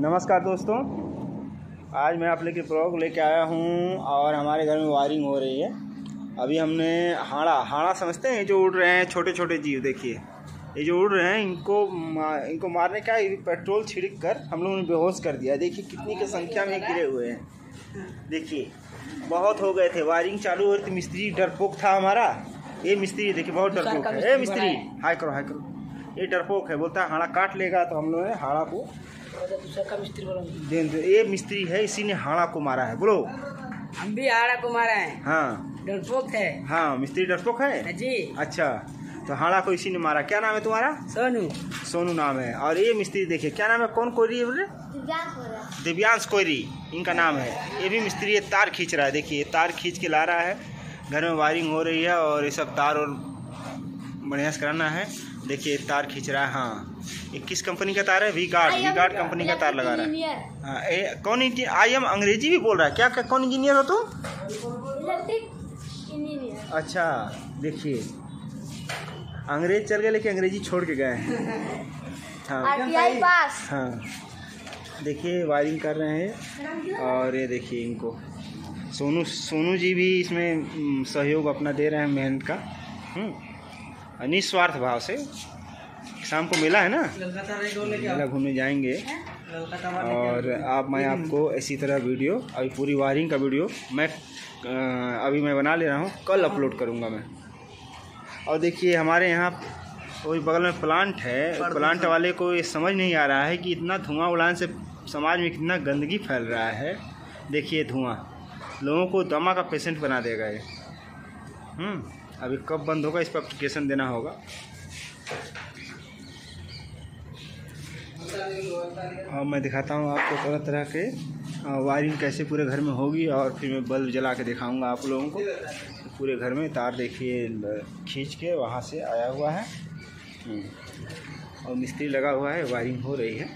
नमस्कार दोस्तों। आज मैं आप लेके ब्लॉग लेके आया हूँ और हमारे घर में वायरिंग हो रही है। अभी हमने हाड़ा हाड़ा समझते हैं ये जो उड़ रहे हैं छोटे छोटे जीव देखिए। ये जो उड़ रहे हैं इनको इनको मारने का ये पेट्रोल छिड़क कर हम लोगों ने बेहोश कर दिया। देखिए कितनी की संख्या में गिरे हुए हैं। देखिए बहुत हो गए थे। वायरिंग चालू हो रही थी मिस्त्री डरपोक था हमारा। ये मिस्त्री देखिए बहुत डरपोक है। ए मिस्त्री हाय करो हाय करो। ये डरपोक है बोलता है हाड़ा काट लेगा तो हम लोगों ने हाड़ा को दे दे ये मिस्त्री है इसी ने हाड़ा को मारा है बोलो। हम भी आड़ा को मारा है। हाँ। डरपोक है। हाँ मिस्त्री डरपोक है? जी। अच्छा तो हाड़ा को इसी ने मारा। क्या नाम है तुम्हारा? सोनू। सोनू नाम है। और ये मिस्त्री देखिए क्या नाम है? कौन कोयरी है बोले? दिव्यांश कोयरी। इनका नाम है। ये भी मिस्त्री ये तार खींच रहा है। देखिए तार खींच के ला रहा है। घर में वायरिंग हो रही है और ये सब तार और बढ़िया से कराना है। देखिए तार खींच रहा है हाँ। ये किस कंपनी का तार है V Guard V Guard company का तार लगा रहा है। हाँ कौन इंजीनियर आई एम अंग्रेज़ी भी बोल रहा है। क्या क्या कौन इंजीनियर हो तुम अच्छा देखिए। अंग्रेज़ चल गए लेकिन अंग्रेज़ी छोड़ के गए हैं। हाँ। पास हाँ। देखिए वायरिंग कर रहे हैं। और ये देखिए इनको। सोनू सोनू जी भी इसमें सहयोग अपना दे रहे हैं मेहनत का। हम्म, निस्वार्थ भाव से। शाम को मेला है ना? मेला घूमने जाएँगे। और आप मैं आपको इसी तरह वीडियो अभी पूरी वायरिंग का वीडियो मैं अभी मैं बना ले रहा हूँ कल अपलोड करूँगा मैं। और देखिए हमारे यहाँ वही बगल में प्लांट है प्लांट वाले को ये समझ नहीं आ रहा है कि इतना धुआँ उड़ाने से समाज में कितना गंदगी फैल रहा है। देखिए धुआँ लोगों को दमा का पेशेंट बना देगा ये। हम्म अभी कब बंद होगा इस पर अप्लीकेशन देना होगा। और मैं दिखाता हूँ आपको तरह तरह के वायरिंग कैसे पूरे घर में होगी और फिर मैं बल्ब जला के दिखाऊँगा आप लोगों को। पूरे घर में तार देखिए खींच के वहाँ से आया हुआ है। हम्म, और मिस्त्री लगा हुआ है वायरिंग हो रही है।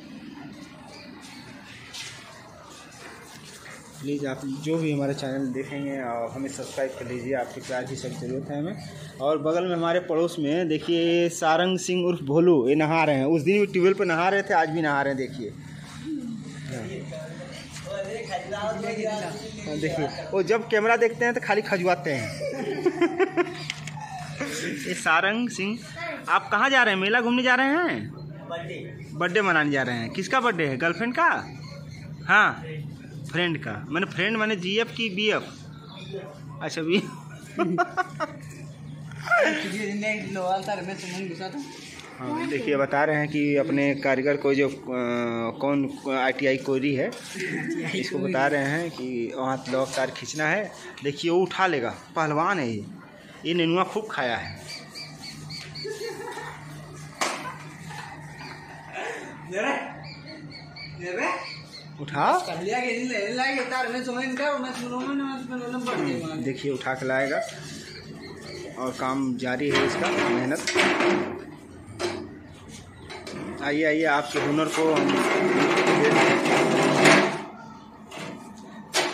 प्लीज़ आप जो भी हमारे चैनल देखेंगे और हमें सब्सक्राइब कर लीजिए आपके प्यार की सब ज़रूरत है हमें। और बगल में हमारे पड़ोस में देखिए सारंग सिंह उर्फ़ भोलू ये नहा रहे हैं। उस दिन भी ट्यूबवेल पर नहा रहे थे आज भी नहा रहे हैं देखिए। हाँ, देखिए वो जब कैमरा देखते हैं तो खाली खजुआते हैं। ये सारंग सिंह आप कहाँ जा रहे हैं? मेला घूमने जा रहे हैं? बर्थडे मनाने जा रहे हैं। किसका बर्थडे है? गर्लफ्रेंड का? हाँ। फ्रेंड का। मैंने फ्रेंड मैंने जीएफ की बीएफ अच्छा बी हाँ देखिए, बता रहे हैं कि अपने कारीगर को जो कौन आईटीआई कोयरी है, इसको बता रहे हैं कि वहाँ लॉक तार खींचना है। देखिए, वो उठा लेगा। पहलवान है ये। ये नेनुआ खूब खाया है। उठा। देखिए, उठा के लाएगा। और काम जारी है इसका, मेहनत। आइए आइए, आपके हुनर को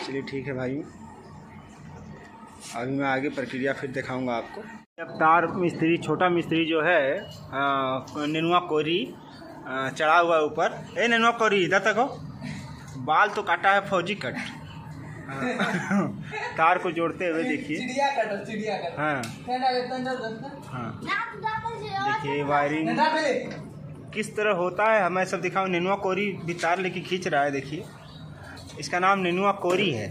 चलिए, ठीक है भाई। अभी मैं आगे प्रक्रिया फिर दिखाऊँगा आपको। अब तार मिस्त्री, छोटा मिस्त्री जो है नेनुआ कोरी चढ़ा हुआ ऊपर। ए, नेनुआ कोरी, इधर तक हो। बाल तो काटा है फौजी कट। तार को जोड़ते हुए देखिए। चिड़िया कटो चिड़िया कटो। हाँ। हाँ। देखिए वायरिंग। किस तरह होता है हमें सब दिखाऊँ। नेनुआ कोरी भी तार लेके खींच रहा है देखिए। इसका नाम नेनुआ कोरी है।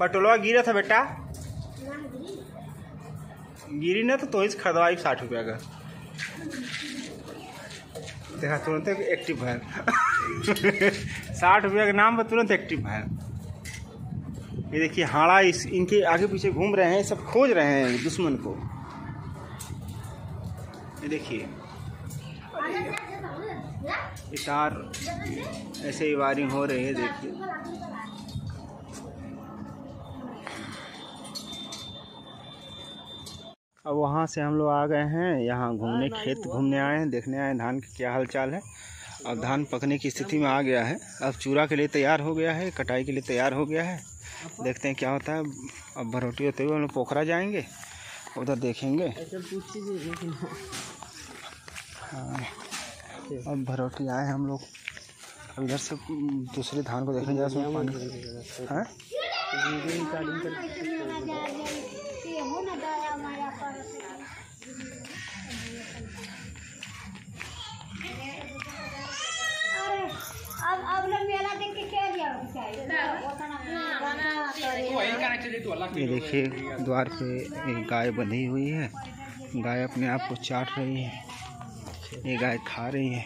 पटोलवा गिरा था बेटा। गिरी ना तो तो इस खरीदवाई साठ रुपया का। देखा, तुरंत एक्टिव है साठ रुपया के नाम पर तुरंत एक्टिव है ये देखिए, हाड़ा इस, इनके आगे पीछे घूम रहे हैं, सब खोज रहे हैं दुश्मन को। ये देखिए ये तार ऐसे ही वायरिंग हो रही है, देखिए। अब वहाँ से हम लोग आ गए हैं यहाँ घूमने खेत घूमने आए हैं देखने आए हैं धान की क्या हाल चाल है। अब धान पकने की स्थिति में आ गया है। अब चूरा के लिए तैयार हो गया है कटाई के लिए तैयार हो गया है। देखते हैं क्या होता है। अब भरोटी होते हुए हम लोग पोखरा जाएँगे उधर देखेंगे। हाँ अब भरोटी आए हम लोग। अब इधर से दूसरे धान को देखने जा उसमें पानी। हाँ? ये देखिए द्वार पे एक गाय बंधी हुई है। गाय अपने आप को चाट रही है। ये गाय खा रही है।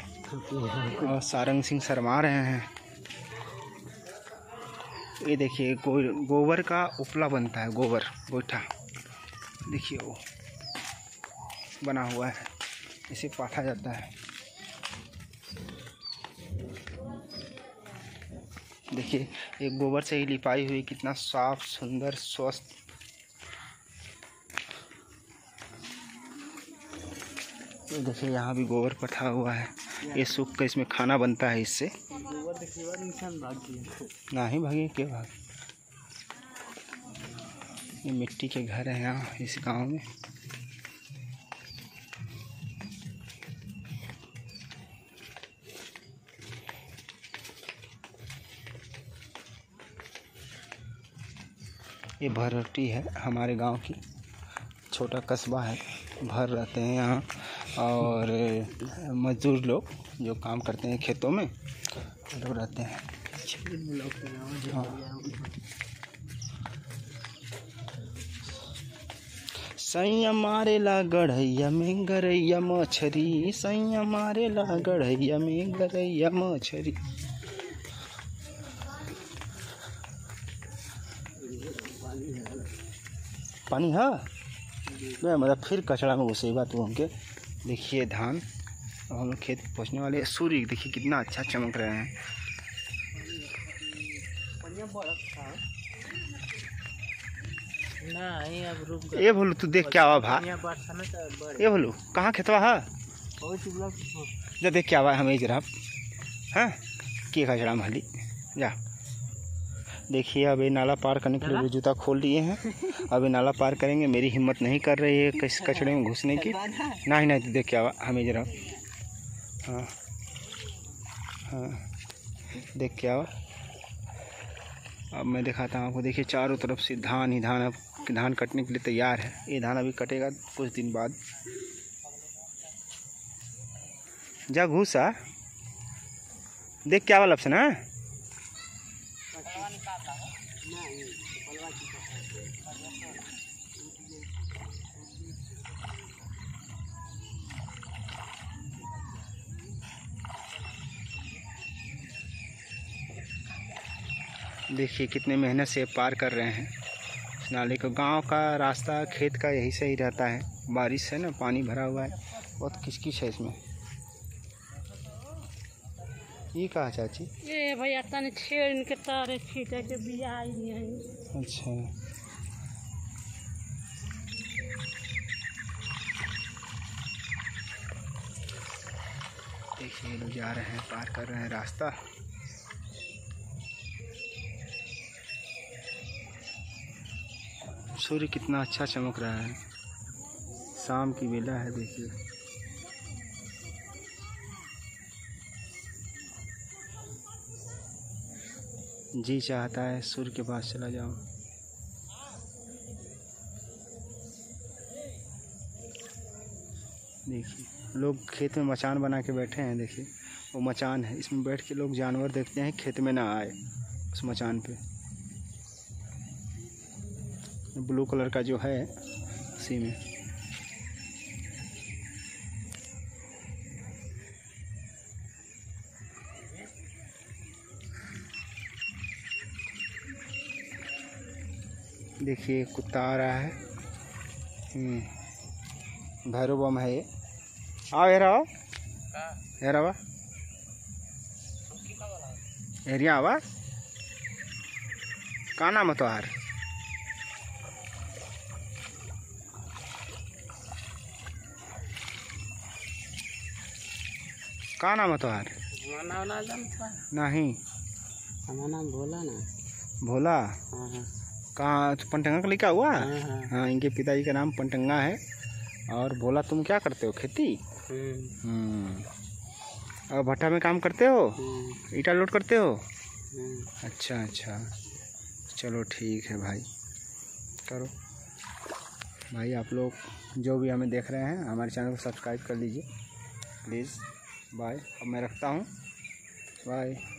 और सारंग सिंह शर्मा रहे हैं। ये देखिए गो, गोबर का उपला बनता है गोबर गोईठा देखिए वो बना हुआ है। इसे पाथा जाता है। देखिए ये गोबर से ही लिपाई हुई, कितना साफ़, सुंदर, स्वस्थ। ये देखिए, यहाँ भी गोबर पथा हुआ है। ये सूख कर इसमें खाना बनता है इससे। ना ही भागे के भाग ये मिट्टी के घर हैं यहाँ, इस गाँव में। ये भरटी है हमारे गाँव की। छोटा कस्बा है, भर रहते हैं यहाँ। और मजदूर लोग जो काम करते हैं खेतों में, लोग रहते हैं। हाँ। सैया मारे ला गढ़ैया में गरैया मछरी, सैया मारे ला गढ़ैया में गरैया मछरी। पानी है? मैं मतलब फिर कचरा में घुसेगा तू हमके देखिए धान अब हम लोग खेत पहुँचने वाले सूर्य देखिए कितना अच्छा चमक रहे हैं। ये बोलू तू देख क्या हुआ भा। तो ये बोलू कहाँ खेतवा है? बहुत जा देख क्या हुआ हमें जरा हाँ? के कचरा में हली जा। देखिए अब ये नाला पार करने के लिए जूता खोल लिए हैं। ये नाला पार करेंगे। मेरी हिम्मत नहीं कर रही है किस कचड़े में घुसने की। नहीं नहीं तो देख क्या हमें जरा हाँ हाँ देख हुआ अब मैं दिखाता हूँ आपको। देखिए, चारों तरफ़ से धान ही धान अब धान कटने के लिए तैयार है। ये धान अभी कटेगा कुछ दिन बाद। जा घुसा देख, क्या वाला ऑप्शन है? देखिए कितने मेहनत से पार कर रहे हैं। इस नाले को गाँव का रास्ता खेत का यही से ही रहता है। बारिश है ना पानी भरा हुआ है। बहुत किचकिच है इसमें। ये कहा चाची? ए भैया तनी छेड़ इनके तारे छीटे के बिया आई नहीं अच्छा। ये लोग जा रहे हैं, पार कर रहे हैं रास्ता। सूर्य कितना अच्छा चमक रहा है। शाम की बेला है, देखिए। जी चाहता है सूर्य के पास चला जाऊँ। देखिए। लोग खेत में मचान बना के बैठे हैं देखिए। वो मचान है। इसमें बैठ के लोग जानवर देखते हैं खेत में ना आए उस मचान पे। ब्लू कलर का जो है उसी में। देखिए कुत्ता आ रहा है। हम्म, भैरव बम है ये। आओ हेरा आओ यार आवा एरिया आवा का नाम है तोहार का नाम है तोहार नहीं। हमारा नाम भोला ना। भोला? हाँ हाँ। कहाँ पंटंगा का लिखा हुआ? हाँ हाँ। हाँ इनके पिताजी का नाम पंटंगा है। और बोला तुम क्या करते हो खेती? और भट्टा में काम करते हो? हम्म, ईटा लोड करते हो? हम्म। अच्छा अच्छा। चलो ठीक है भाई। करो। भाई आप लोग जो भी हमें देख रहे हैं हमारे चैनल को सब्सक्राइब कर लीजिए। प्लीज़। बाय। अब मैं रखता हूँ। बाय।